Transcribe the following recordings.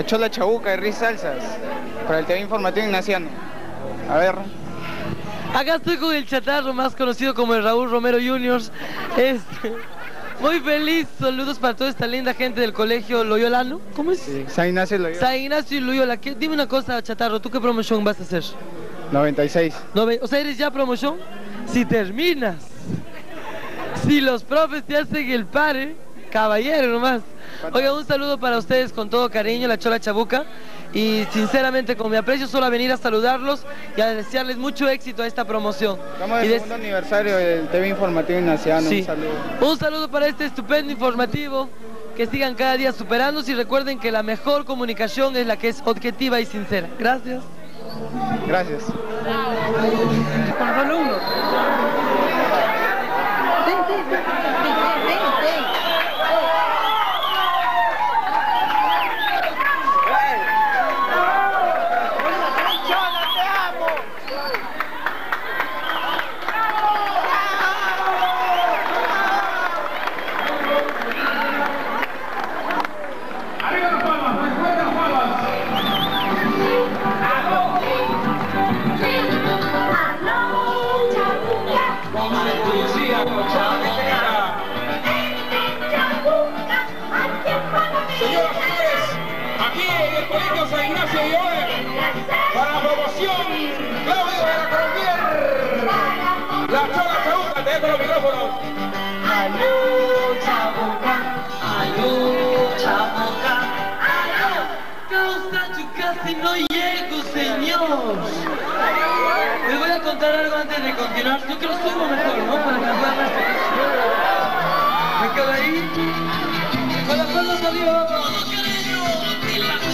La Chola Chabuca y Riz Salsas, para el TV Informativo Ignaciano. A ver. Acá estoy con el chatarro más conocido como el Raúl Romero Juniors. Este, muy feliz, saludos para toda esta linda gente del colegio Loyolano. ¿Cómo es? Sí, San Ignacio Loyola. San Ignacio y Loyola. ¿Qué- Dime una cosa, chatarro, ¿tú qué promoción vas a hacer? 96. No o sea, ¿eres ya promoción? Si terminas. Si los profes te hacen el pare, caballero nomás. Oiga, un saludo para ustedes con todo cariño, la Chola Chabuca. Y sinceramente, con mi aprecio, solo a venir a saludarlos y a desearles mucho éxito a esta promoción. Estamos en el segundo aniversario del TV Informativo Ignaciano. Sí. Un saludo. Un saludo para este estupendo informativo. Que sigan cada día superándose y recuerden que la mejor comunicación es la que es objetiva y sincera. Gracias. Gracias. Colegio San Ignacio de Oe, para la promoción, Claudio de la Colombier, la Chola Chabuca, te dejo los micrófonos. Causa, yo casi no llego, señor. Les voy a contar algo antes de continuar. Yo creo que subo mejor, ¿no? Para cantar más. Me quedo ahí. Con las palmas arriba,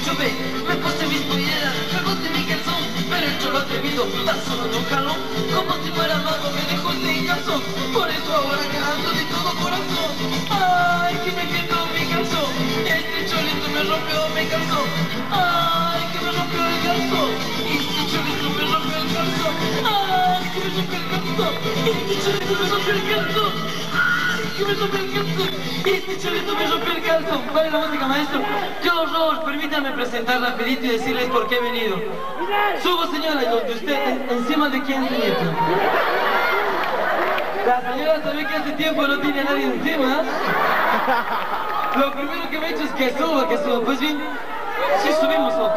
48B Me puse mis polleras, me puse mi calzón Pero el cholo atrevido tan solo no jaló. Como si fuera mago me dejó sin calzón. Por eso ahora quedando de todo corazón. Ay, que me quedó mi calzón. Este cholito me rompió mi calzón. Ay, que me rompió el calzón. Este cholito me rompió el calzón. Ay, que me rompió el calzón. Este cholito me rompió el calzón que me Este cholito me ¿Cuál es la música, maestro? Yo, Rose, permítanme presentar rapidito y decirles por qué he venido Subo, señora, donde usted, en- encima de quién se la señora sabe que hace tiempo no tiene a nadie encima. Lo primero que me ha hecho es que suba, que suba. Pues bien, si subimos o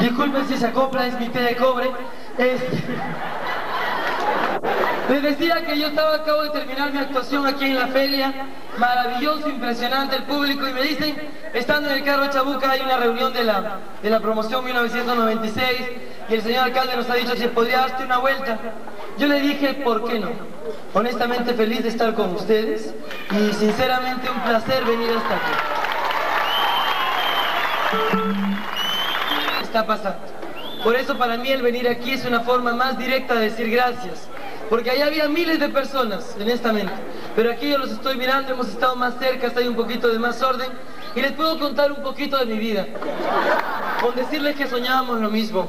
Disculpen si se acopla, es mi té de cobre. Este... Les decía que yo estaba, acabo de terminar mi actuación aquí en la feria, maravilloso, impresionante el público, y me dicen, estando en el carro de Chabuca hay una reunión de la, de la promoción 1996, y el señor alcalde nos ha dicho si podría darte una vuelta. Yo le dije, ¿por qué no? Honestamente feliz de estar con ustedes, y sinceramente un placer venir hasta aquí. Está pasando. Por eso para mí el venir aquí es una forma más directa de decir gracias. Porque allá había miles de personas, honestamente. Pero aquí yo los estoy mirando, hemos estado más cerca, hay un poquito de más orden. Y les puedo contar un poquito de mi vida. Con decirles que soñábamos lo mismo.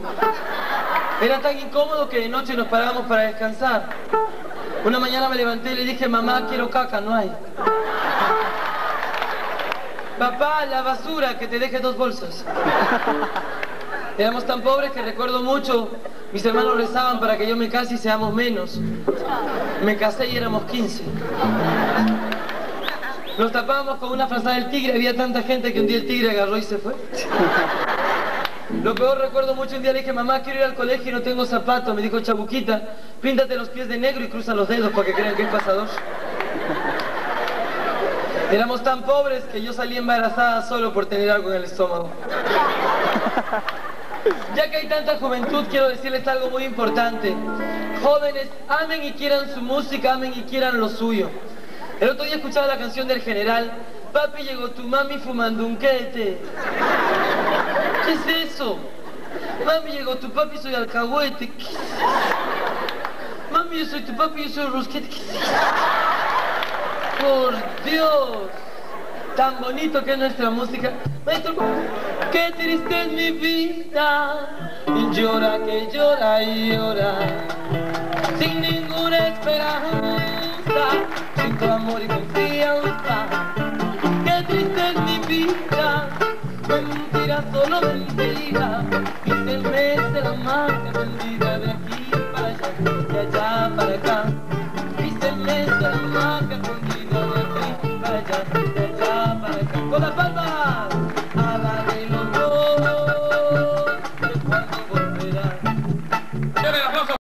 Era tan incómodo que de noche nos parábamos para descansar. Una mañana me levanté y le dije, mamá, quiero caca, no hay. Papá, la basura, que te deje dos bolsas. Éramos tan pobres que recuerdo mucho, mis hermanos rezaban para que yo me case y seamos menos. Me casé y éramos 15. Nos tapábamos con una frazada del tigre, había tanta gente que un día el tigre agarró y se fue. Lo peor recuerdo mucho un día le dije, mamá, quiero ir al colegio y no tengo zapatos. Me dijo, chabuquita, píntate los pies de negro y cruza los dedos para que crean que es pasador. Éramos tan pobres que yo salí embarazada solo por tener algo en el estómago. Ya que hay tanta juventud, quiero decirles algo muy importante. Jóvenes, amen y quieran su música, amen y quieran lo suyo. El otro día escuchaba la canción del general, papi llegó tu mami fumando un quete. ¿Qué es eso? Mami llegó tu papi, soy alcahuete. ¿Qué es eso? Mami, yo soy tu papi, yo soy rosquete. ¿Qué es eso? Por Dios. Tan bonito que es nuestra música. Maestro, qué triste es mi vida. Llora que llora y llora. Sin ninguna esperanza. Sin tu amor y confianza. Qué triste es mi vida. Mentira, solo mentira. Y se mece la marca vendida de aquí para allá, de allá para acá. Y se mece la.